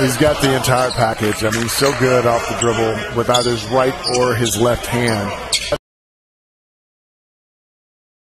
He's got the entire package. I mean, he's so good off the dribble with either his right or his left hand.